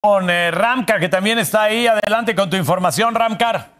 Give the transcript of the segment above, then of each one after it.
con eh, Ramcar, que también está ahí. Adelante con tu información, Ramcar.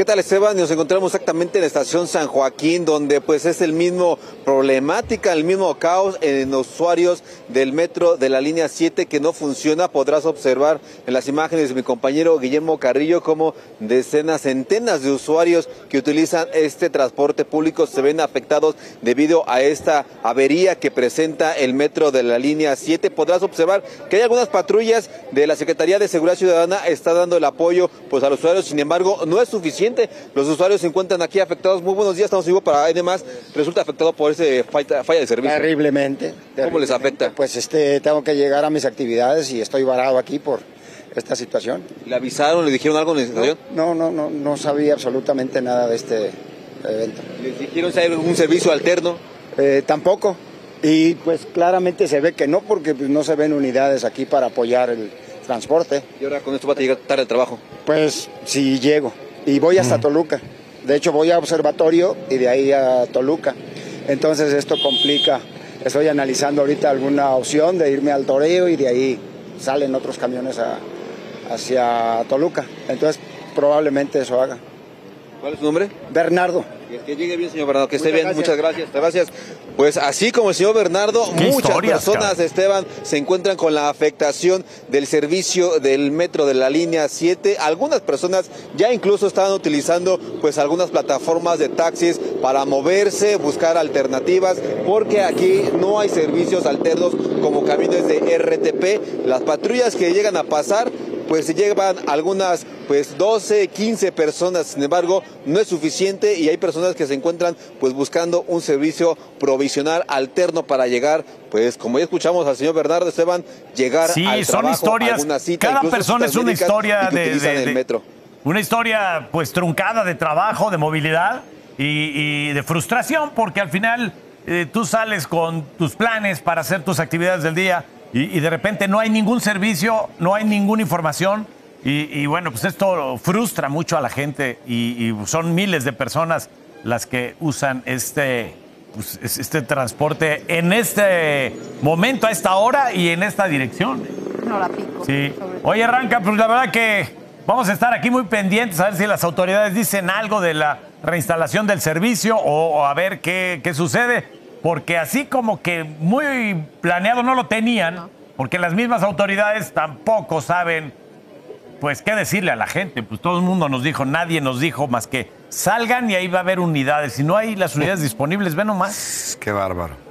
¿Qué tal Esteban? Nos encontramos exactamente en la estación San Joaquín, donde pues es el mismo problemática, el mismo caos en usuarios del metro de la línea 7 que no funciona. Podrás observar en las imágenes de mi compañero Guillermo Carrillo como decenas, centenas de usuarios que utilizan este transporte público se ven afectados debido a esta avería que presenta el metro de la línea 7. Podrás observar que hay algunas patrullas de la Secretaría de Seguridad Ciudadana está dando el apoyo pues a los usuarios, sin embargo, no es suficiente los usuarios se encuentran aquí afectados. Muy buenos días, estamos vivos para además resulta afectado por ese falla, de servicio. Terriblemente. ¿Cómo les afecta? Pues este, tengo que llegar a mis actividades y estoy varado aquí por esta situación. ¿Le avisaron, le dijeron algo en la situación? No, no, no, no sabía absolutamente nada de este evento. ¿Les dijeron si hay algún servicio alterno? Eh, tampoco. Y pues claramente se ve que no, porque pues, no se ven unidades aquí para apoyar el transporte. ¿Y ahora con esto va a llegar tarde al trabajo? Pues si llego y voy hasta Toluca. De hecho, voy a observatorio y de ahí a Toluca. Entonces esto complica. Estoy analizando ahorita alguna opción de irme al Toreo y de ahí salen otros camiones hacia Toluca. Entonces probablemente eso haga. ¿Cuál es su nombre? Bernardo. Que llegue bien, señor Bernardo, que esté bien. Muchas gracias. Gracias. Pues así como el señor Bernardo, muchas personas, Esteban, se encuentran con la afectación del servicio del metro de la línea 7. Algunas personas ya incluso estaban utilizando pues algunas plataformas de taxis para moverse, buscar alternativas, porque aquí no hay servicios alternos como camiones de RTP. Las patrullas que llegan a pasar pues se llevan algunas pues 12, 15 personas, sin embargo, no es suficiente y hay personas que se encuentran pues buscando un servicio provisional alterno para llegar, pues como ya escuchamos al señor Bernardo Esteban, llegar sí, al son historias, cada persona es una historia de, metro. una historia pues truncada de trabajo, de movilidad y, de frustración, porque al final eh, tú sales con tus planes para hacer tus actividades del día y, de repente no hay ningún servicio, no hay ninguna información. Y, bueno, pues esto frustra mucho a la gente y, son miles de personas las que usan este, pues, este transporte en este momento, a esta hora y en esta dirección. No la pico. Sí. Oye, Arranca, pues la verdad que vamos a estar aquí muy pendientes a ver si las autoridades dicen algo de la reinstalación del servicio o, a ver qué, qué sucede porque así como que muy planeado no lo tenían, porque las mismas autoridades tampoco saben, pues, qué decirle a la gente. Pues todo el mundo nos dijo, nadie nos dijo más que salgan y ahí va a haber unidades. Si no hay las unidades disponibles, ve nomás. Qué bárbaro.